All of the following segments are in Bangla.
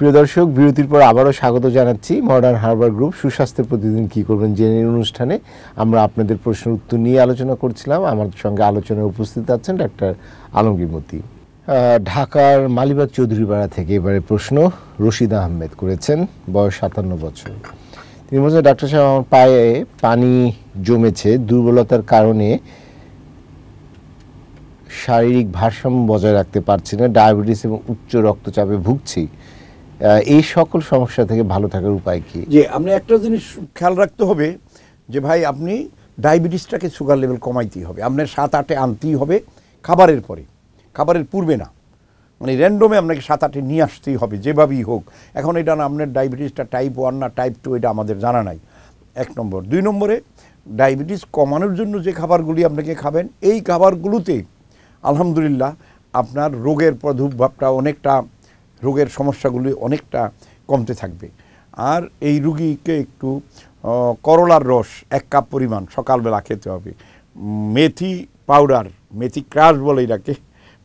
প্রিয় দর্শক, বিরতির পর আবারও স্বাগত জানাচ্ছি মডার্ন হারবার গ্রুপ সুস্বাস্থ্যের প্রতিদিন কি করবেন জেনে অনুষ্ঠানে। আমরা আপনাদের প্রশ্নের উত্তর নিয়ে আলোচনা করছিলাম। আমার সঙ্গে আলোচনায় উপস্থিত আছেন ডাক্তার আলমগীর মতি। ঢাকার মালিবাগ চৌধুরীপাড়া থেকে এবারে প্রশ্ন রশিদ আহমেদ করেছেন, বয়স সাতান্ন বছর। তিনি বলছেন, ডাক্তার সাহেব, আমার পায়ে পানি জমেছে। দুর্বলতার কারণে শারীরিক ভারসাম্য বজায় রাখতে পারছি না। ডায়াবেটিস এবং উচ্চ রক্তচাপে ভুগছি। এই সকল সমস্যা থেকে ভালো থাকার উপায় কি? যে আপনি একটা জিনিস খেয়াল রাখতে হবে যে ভাই, আপনি ডায়াবেটিসটাকে সুগার লেভেল কমাইতেই হবে। আপনার সাত আটে আনতেই হবে খাবারের পরে। খাবারের পূর্বে না। মানে র্যান্ডমে আপনাকে সাত আটে নিয়ে আসতেই হবে, যেভাবেই হোক। এখন এটা না, আপনার ডায়াবেটিসটা টাইপ ওয়ান না টাইপ টু এটা আমাদের জানা নাই। এক নম্বর। দুই নম্বরে, ডায়াবেটিস কমানোর জন্য যে খাবারগুলি আপনাকে খাবেন, এই খাবারগুলোতে আলহামদুলিল্লাহ আপনার রোগের প্রাদুর্ভাবটা অনেকটা রোগের সমস্যাগুলি অনেকটা কমতে থাকবে। আর এই রুগীকে একটু করলার রস এক কাপ পরিমাণ সকালবেলা খেতে হবে। মেথি পাউডার, মেথি ক্রাশ বলে এটাকে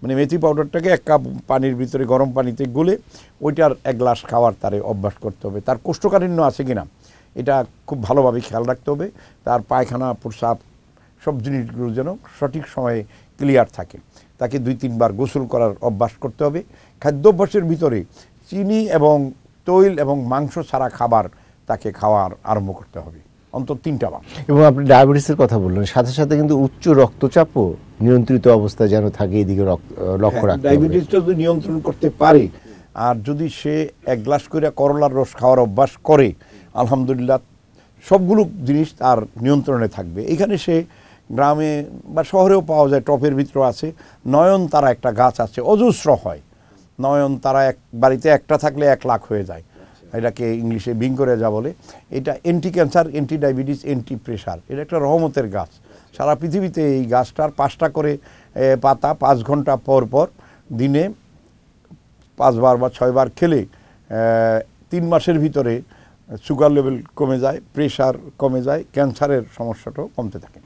মানে মেথি পাউডারটাকে এক কাপ পানির ভিতরে গরম পানিতে গুলে ওইটার এক গ্লাস খাওয়ার তারে অভ্যাস করতে হবে। তার কোষ্ঠকাঠিন্য আছে কিনা এটা খুব ভালোভাবে খেয়াল রাখতে হবে। তার পায়খানা, প্রস্রাব সব জিনিসগুলো যেন সঠিক সময়ে ক্লিয়ার থাকে। তাকে দুই তিনবার গোসল করার অভ্যাস করতে হবে। খাদ্যাভ্যাসের ভিতরে চিনি এবং তৈল এবং মাংস ছাড়া খাবার তাকে খাওয়ার আরম্ভ করতে হবে। অন্তত তিনটা বার এবং আপনি ডায়াবেটিসের কথা বললেন সাথে সাথে কিন্তু উচ্চ রক্তচাপও নিয়ন্ত্রিত অবস্থায় যেন থাকে এদিকে আহ, লক্ষ্য রাখতে হবে। ডায়াবেটিসটা যদি নিয়ন্ত্রণ করতে পারে। আর যদি সে এক গ্লাস করে করলার রস খাওয়ার অভ্যাস করে আলহামদুলিল্লাহ সবগুলো জিনিস তার নিয়ন্ত্রণে থাকবে। এখানে সে গ্রামে বা শহরেও পাওয়া যায়, টপের ভিতরে আছে। নয়ন তারা একটা গাছ আছে, অজস্র হয়। নয়ন তারা এক বাড়িতে একটা থাকলে এক লাখ হয়ে যায়। এটাকে ইংলিশে বিং করে যা বলে। এটা anti cancer anti diabetes anti pressure এটা একটা রহমতের গাছ। সারা পৃথিবীতে এই গাছটার পাঁচটা করে পাতা পাঁচ ঘণ্টা পর পর দিনে পাঁচবার বা ছয়বার খেলে তিন মাসের ভিতরে সুগার লেভেল কমে যায় প্রেশার কমে যায় ক্যান্সারের সমস্যাটাও কমতে থাকে।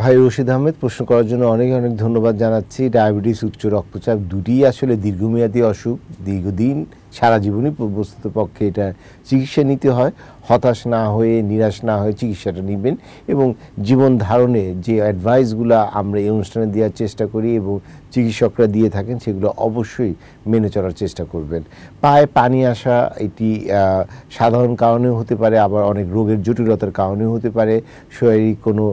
ভাই রশিদ আহমেদ, প্রশ্ন করার জন্য অনেক অনেক ধন্যবাদ জানাচ্ছি। ডায়াবেটিস, উচ্চ রক্তচাপ দুটিই আসলে দীর্ঘমেয়াদী অসুখ, দীর্ঘদিন সারা জীবনই পক্ষে এটা চিকিৎসা নিতে হয়। হতাশ না হয়ে, নিরাশ না হয়ে চিকিৎসাটা নেবেন এবং জীবন ধারণে যে অ্যাডভাইসগুলো আমরা এই অনুষ্ঠানে দেওয়ার চেষ্টা করি এবং চিকিৎসকরা দিয়ে থাকেন, সেগুলো অবশ্যই মেনে চলার চেষ্টা করবেন। পায়ে পানি আসা এটি সাধারণ কারণেও হতে পারে, আবার অনেক রোগের জটিলতার কারণেও হতে পারে। শারীরিক কোনো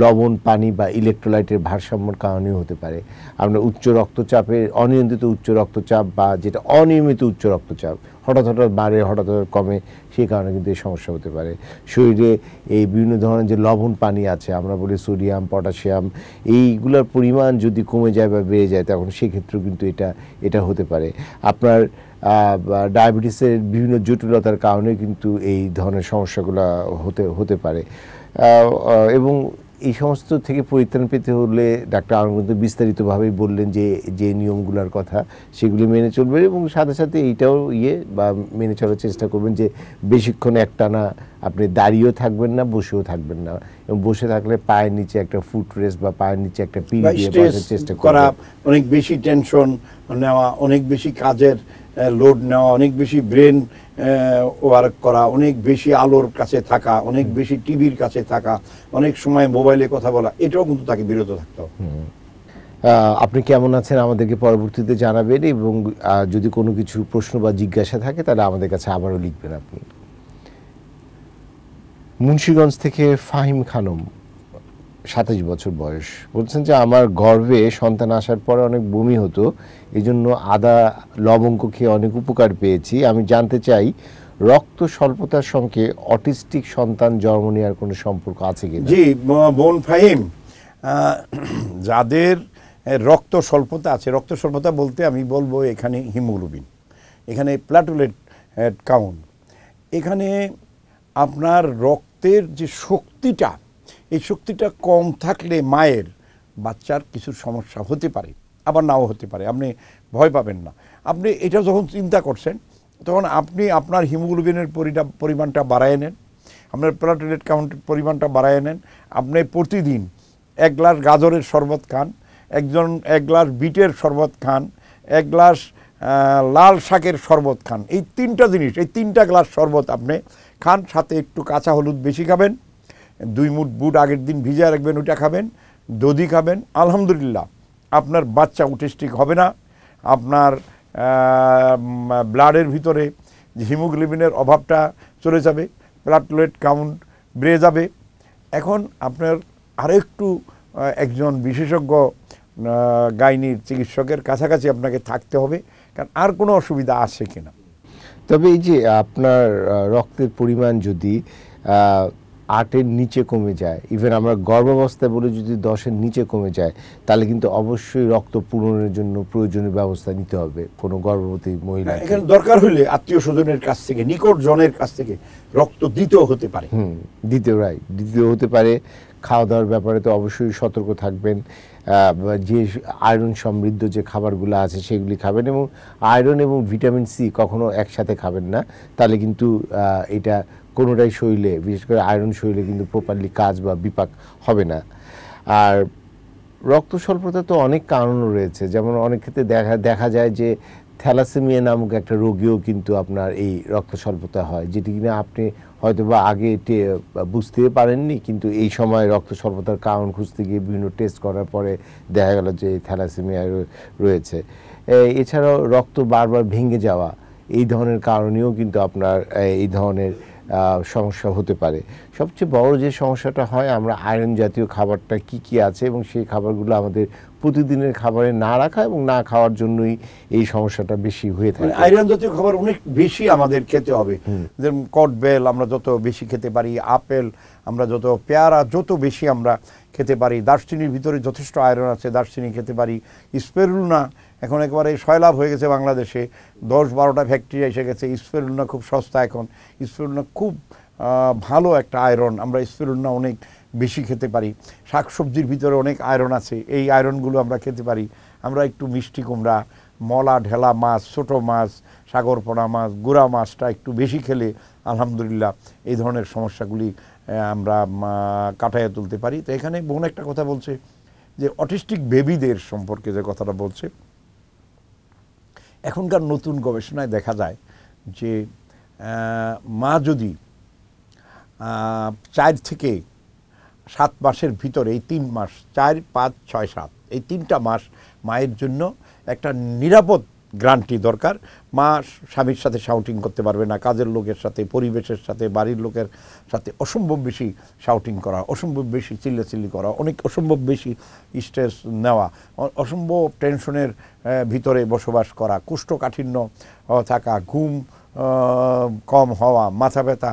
লবণ, পানি বা ইলেকট্রোলাইটের ভারসাম্যর কারণেও হতে পারে। আমরা উচ্চ রক্তচাপের, অনিয়ন্ত্রিত উচ্চ রক্তচাপ বা যেটা অনিয়মিত উচ্চ রক্তচাপ হঠাৎ হঠাৎ বাড়ে, হঠাৎ হঠাৎ কমে, সেই কারণে কিন্তু এই সমস্যা হতে পারে। শরীরে এই বিভিন্ন ধরনের যে লবণ পানি আছে, আমরা বলি সোডিয়াম, পটাশিয়াম, এইগুলোর পরিমাণ যদি কমে যায় বা বেড়ে যায়, তখন সেক্ষেত্রেও কিন্তু এটা এটা হতে পারে। আপনার ডায়াবেটিসের বিভিন্ন জটিলতার কারণে কিন্তু এই ধরনের সমস্যাগুলো হতে হতে পারে। এবং এই সমস্ত থেকে পরিত্রাণ পেতে হলে ডাক্তার আনন্দ বিস্তারিতভাবেই বললেন যে যে নিয়মগুলোর কথা সেগুলি মেনে চলবেন এবং সাথে সাথে এইটাও ইয়ে বা মেনে চলার চেষ্টা করবেন যে বেশিক্ষণ একটানা আপনি দাঁড়িয়েও থাকবেন না বসেও থাকবেন না এবং বসে থাকলে পায়ের নিচে একটা ফুট রেস্ট বা পায়ের নিচে একটা পিড়ি দিয়ে বসার চেষ্টা করা অনেক বেশি টেনশন নেওয়া অনেক বেশি কাজের লোড নেওয়া অনেক বেশি ব্রেন ওয়ার্ক করা অনেক বেশি আলোর কাছে থাকা অনেক বেশি টিভির কাছে থাকা অনেক সময় মোবাইলে কথা বলা এটাও কিন্তু তাকে বিরত থাকতে হবে। আপনি কেমন আছেন আমাদেরকে পরবর্তীতে জানাবেন এবং যদি কোনো কিছু প্রশ্ন বা জিজ্ঞাসা থাকে তাহলে আমাদের কাছে আবারও লিখবেন আপনি। মুন্সীগঞ্জ থেকে ফাহিম খানম। সাতাশ বছর বয়স। বলছেন যে আমার গর্ভে সন্তান আসার পরে অনেক বমি হতো এই জন্য আদা, লবঙ্গ খেয়ে অনেক উপকার পেয়েছি। আমি জানতে চাই, রক্ত স্বল্পতার সঙ্গে অটিস্টিক সন্তান জন্ম নেওয়ার কোনো সম্পর্ক আছে কি জি বোন ফাহিম যাদের রক্ত স্বল্পতা আছে, রক্ত স্বল্পতা বলতে আমি বলব এখানে হিমোগ্লোবিন, এখানে প্লাটোলেট কাউন্ট এখানে আপনার রক্তের যে শক্তিটা এই শক্তিটা কম থাকলে মায়ের বাচ্চার কিছু সমস্যা হতে পারে, আবার নাও হতে পারে, আপনি ভয় পাবেন না। আপনি এটা যখন চিন্তা করছেন, তখন আপনি আপনার হিমোগ্লোবিনের পরিমাণটা বাড়ায় নেন, আপনার প্লাটেলেট কাউন্টের পরিমাণটা বাড়ায় নেন, আপনি প্রতিদিন এক গ্লাস গাজরের শরবত খান, একজন, এক গ্লাস বিটের শরবত খান, এক গ্লাস লাল শাকের শরবত খান। এই তিনটা জিনিস, এই তিনটা গ্লাস শরবত আপনি খান, সাথে একটু কাঁচা হলুদ বেশি খাবেন দুই মুঠ বুট আগের দিন ভিজিয়ে রাখবেন, ওইটা খাবেন, দধি খাবেন, আলহামদুলিল্লাহ। আপনার বাচ্চা অটিস্টিক হবে না। আপনার ব্লাডের ভিতরে হিমোগ্লোবিনের অভাবটা চলে যাবে প্লাটলেট কাউন্ট বেড়ে যাবে। এখন আপনার আরেকটু একজন বিশেষজ্ঞ গাইনির চিকিৎসকের কাছাকাছি আপনাকে থাকতে হবে, কারণ আর কোনো অসুবিধা আছে কিনা। তবে এই যে আপনার রক্তের পরিমাণ যদি আটের নিচে কমে যায়। ইভেন আমরা গর্ভাবস্থায় বলে যদি দশের নিচে কমে যায় তাহলে কিন্তু অবশ্যই রক্ত পূরণের জন্য প্রয়োজনীয় ব্যবস্থা নিতে হবে কোনো গর্ভবতী মহিলা এখানে দরকার হলে আত্মীয় স্বজনের কাছ থেকে নিকট জনের কাছ থেকে রক্ত দিতেও হতে পারে। হুম দ্বিতীয় রায় দ্বিতীয় হতে পারে। খাওয়া দাওয়ার ব্যাপারে তো অবশ্যই সতর্ক থাকবেন। যে আয়রন সমৃদ্ধ যে খাবারগুলো আছে সেগুলি খাবেন এবং আয়রন এবং ভিটামিন সি কখনো একসাথে খাবেন না। তাহলে কিন্তু এটা কোনোটাই শরীরে বিশেষ করে আয়রন শরীরে কিন্তু প্রপারলি কাজ বা বিপাক হবে না। আর রক্ত স্বল্পতা তো অনেক কারণও রয়েছে। যেমন অনেক ক্ষেত্রে দেখা দেখা যায় যে থ্যালাসেমিয়া নামক একটা রোগেও কিন্তু আপনার এই রক্ত স্বল্পতা হয়, যেটি কিনা আপনি হয়তো বা আগে বুঝতে পারেননি, কিন্তু এই সময় রক্ত স্বল্পতার কারণ খুঁজতে গিয়ে বিভিন্ন টেস্ট করার পরে দেখা গেল যে থ্যালাসেমিয়া রয়েছে। এছাড়াও রক্ত বারবার ভেঙে যাওয়া, এই ধরনের কারণেও কিন্তু আপনার এই ধরনের সমস্যা হতে পারে। সবচেয়ে বড় যে সমস্যাটা হয় আমরা আয়রন জাতীয় খাবারটা কি কি আছে এবং সেই খাবারগুলো আমাদের প্রতিদিনের খাবারে না রাখা এবং না খাওয়ার জন্যই এই সমস্যাটা বেশি হয়ে মানে থাকে। আয়রন জাতীয় খাবার অনেক বেশি আমাদের খেতে হবে। যেমন কটবেল আমরা যত বেশি খেতে পারি আপেল আমরা যত পেয়ারা যত বেশি আমরা খেতে পারি দার্চিনির ভিতরে যথেষ্ট আয়রন আছে দার্চিনি খেতে পারি, স্পেরুলনা, এখন একেবারে সয়লাভ হয়ে গেছে বাংলাদেশে, দশ বারোটা ফ্যাক্টরি এসে গেছে, স্পেরুলনা খুব সস্তা এখন, স্পেরুলনা খুব ভালো একটা আয়রন, আমরা স্পেরুলনা অনেক বেশি খেতে পারি, শাকসবজির ভিতরে অনেক আয়রন আছে, এই আয়রনগুলো আমরা খেতে পারি, আমরা একটু মিষ্টি কুমড়া, মলা, ঢেলা মাছ, ছোট মাছ সাগর পোনা মাছ, গুড়া মাছটা একটু বেশি খেলে, আলহামদুলিল্লাহ, এই ধরনের সমস্যাগুলি আমরা কাটাইয়া তুলতে পারি। তো এখানে বোন একটা কথা বলছে যে, অটিস্টিক বেবিদের সম্পর্কে যে কথাটা বলছে, এখনকার নতুন গবেষণায় দেখা যায় যে মা যদি চার থেকে সাত মাসের ভিতরে, এই তিন মাস, চার, পাঁচ, ছয়, সাত, এই তিনটা মাস মায়ের জন্য একটা নিরাপদ গ্রান্টি দরকার। মা স্বামীর সাথে শাউটিং করতে পারবে না, কাজের লোকের সাথে, পরিবেশের সাথে, বাড়ির লোকের সাথে অসম্ভব বেশি শাউটিং করা, অসম্ভব বেশি চিল্লাচিল্লি করা, অনেক অসম্ভব বেশি স্ট্রেস নেওয়া অসম্ভব টেনশনের ভিতরে বসবাস করা, কুষ্ঠকাঠিন্য থাকা, ঘুম কম হওয়া, মাথা ব্যথা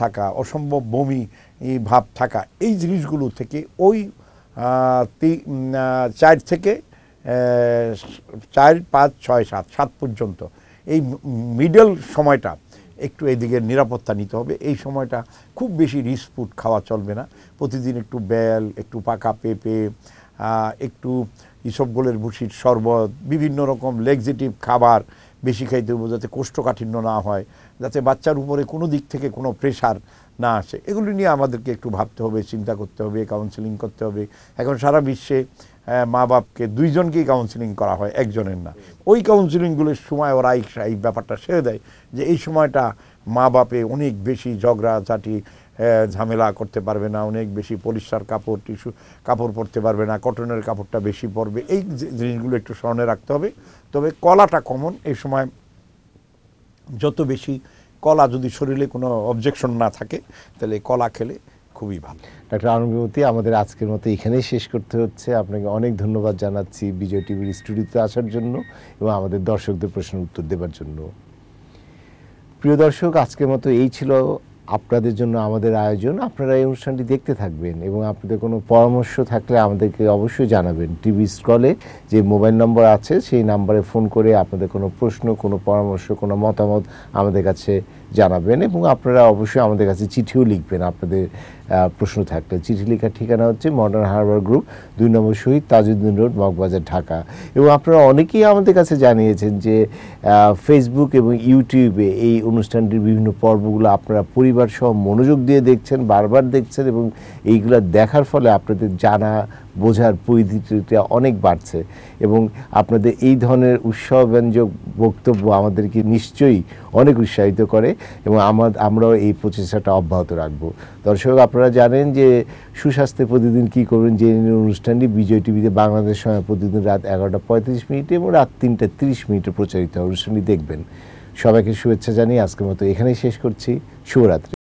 থাকা, অসম্ভব বমি ভাব থাকা, এই জিনিসগুলো থেকে ওই চার থেকে চার, পাঁচ, ছয়, সাত সাত পর্যন্ত। এই মিডল সময়টা একটু এদিকে নিরাপত্তা নিতে হবে। এই সময়টা খুব বেশি ফুড খাওয়া চলবে না। প্রতিদিন একটু বেল, একটু পাকা পেঁপে একটু ইসবগোলের ভুসির শরবত, বিভিন্ন রকম লেগজেটিভ খাবার বেশি খাইতে হবে যাতে কোষ্ঠকাঠিন্য না হয়, যাতে বাচ্চার উপরে কোনো দিক থেকে কোনো প্রেশার না আসে। এগুলি নিয়ে আমাদেরকে একটু ভাবতে হবে, চিন্তা করতে হবে কাউন্সিলিং করতে হবে। এখন সারা বিশ্বে মা বাপকে দুইজনকেই কাউন্সিলিং করা হয় একজনের না। ওই কাউন্সিলিংগুলোর সময় ওরা এই ব্যাপারটা সেরে দেয় যে এই সময়টা মা বাপে অনেক বেশি ঝগড়াঝাটি আহ, ঝামেলা করতে পারবে না অনেক বেশি পরিষ্কার কাপড় টিস্যু কাপড় পরতে পারবে না কটনের কাপড়টা বেশি পরবে। এই জিনিসগুলো একটু স্মরণে রাখতে হবে। তবে কলাটা কমন এই সময় যত বেশি কলা যদি শরীরে কোনো অবজেকশন না থাকে তাহলে কলা খেলে খুবই ভালো। ডাক্তার আনুগমতি আমাদের আজকের মতো এখানেই শেষ করতে হচ্ছে। আপনাকে অনেক ধন্যবাদ জানাচ্ছি বিজয় টিভির স্টুডিওতে আসার জন্য এবং আমাদের দর্শকদের প্রশ্নের উত্তর দেওয়ার জন্য। প্রিয় দর্শক, আজকের মতো এই ছিল আপনাদের জন্য আমাদের আয়োজন। আপনারা এই অনুষ্ঠানটি দেখতে থাকবেন এবং আপনাদের কোনো পরামর্শ থাকলে আমাদেরকে অবশ্যই জানাবেন। টিভি স্ক্রলে যে মোবাইল নম্বর আছে, সেই নাম্বারে ফোন করে আপনাদের কোনো প্রশ্ন, কোনো পরামর্শ, কোনো মতামত আমাদের কাছে জানাবেন এবং আপনারা অবশ্যই আমাদের কাছে চিঠিও লিখবেন। আপনাদের প্রশ্ন থাকলে। চিঠি লেখার ঠিকানা হচ্ছে মডার্ন হারবার গ্রুপ দুই নম্বর শহীদ তাজউদ্দিন রোড, মগবাজার, ঢাকা। এবং আপনারা অনেকেই আমাদের কাছে জানিয়েছেন যে ফেসবুক এবং ইউটিউবে এই অনুষ্ঠানটির বিভিন্ন পর্বগুলো আপনারা পরিবার সহ মনোযোগ দিয়ে দেখছেন, বারবার দেখছেন এবং এইগুলো দেখার ফলে আপনাদের জানা বোঝার পরিধিটা অনেক বাড়ছে এবং আপনাদের এই ধরনের উৎসবব্যঞ্জক বক্তব্য আমাদেরকে নিশ্চয়ই অনেক উৎসাহিত করে এবং আমার, আমরাও এই প্রচেষ্টাটা অব্যাহত রাখব। দর্শক, আপনারা জানেন যে সুস্বাস্থ্যে প্রতিদিন কি করবেন যে অনুষ্ঠানটি। বিজয় টিভিতে বাংলাদেশ সময় প্রতিদিন রাত এগারোটা পঁয়ত্রিশ মিনিটে এবং রাত তিনটা তিরিশ মিনিটে প্রচারিত অনুষ্ঠানটি দেখবেন। সবাইকে শুভেচ্ছা জানিয়ে আজকের মতো এখানেই শেষ করছি। শুভরাত্রি।